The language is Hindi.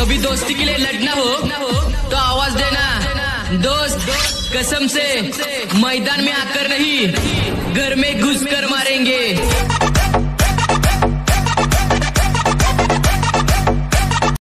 कभी दोस्ती के लिए लड़ना हो तो आवाज़ देना। दोस्त, कसम से, मैदान में आकर नहीं, घर में घुस कर मारेंगे।